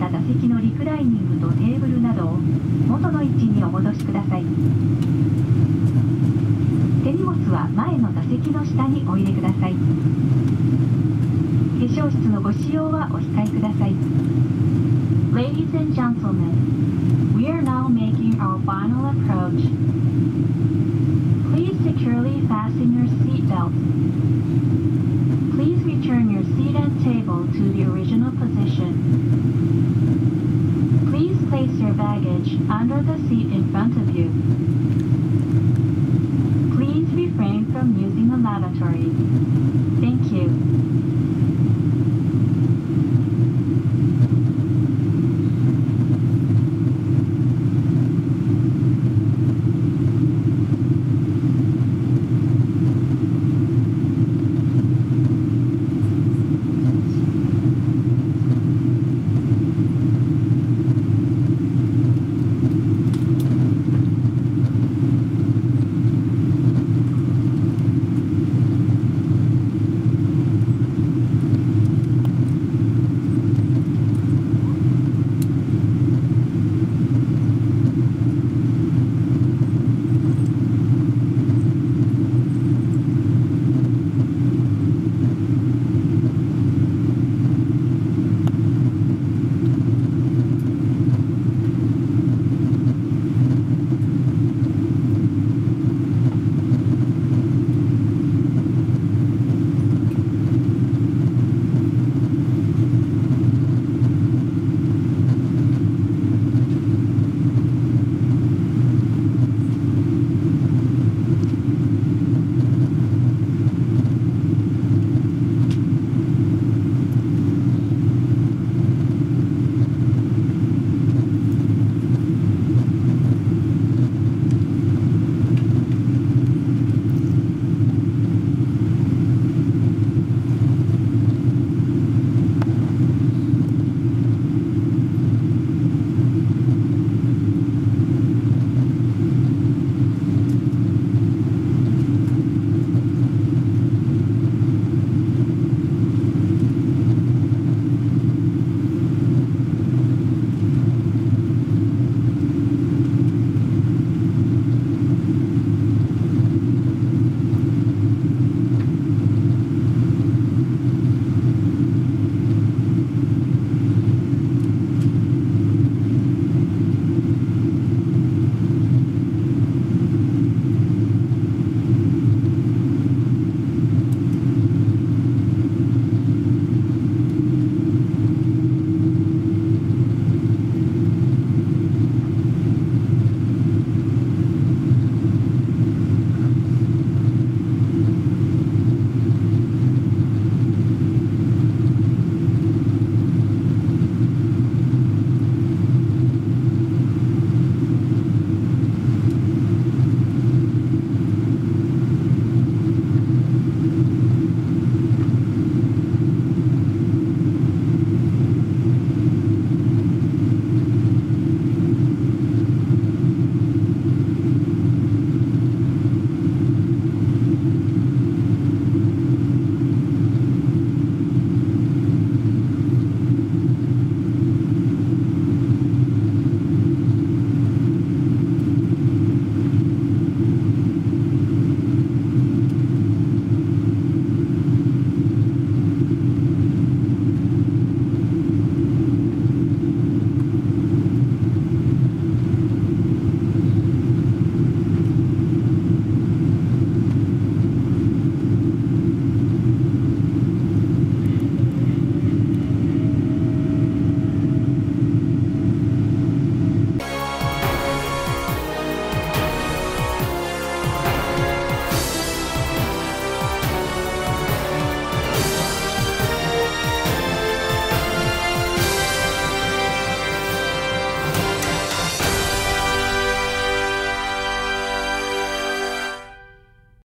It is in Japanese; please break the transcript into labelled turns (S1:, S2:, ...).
S1: った座席のリクライニングとテーブルなどを元の位置にお戻しください手荷物は前の座席の下にお入れください化粧室のご使用はお控えください
S2: Ladies and gentlemen, we are now making our final approach. Please securely fasten your seatbelts. Please return your seat and table to the original position. baggage under the seat in front of you. Please refrain from using the lavatory.